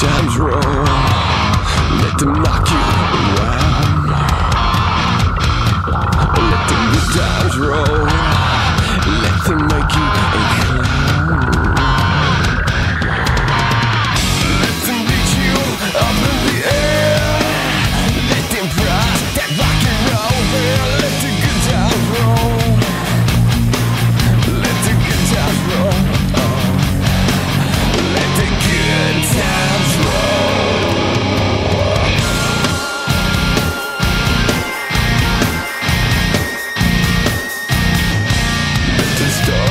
times roll. Let them knock you around. Let the good times roll. Stop.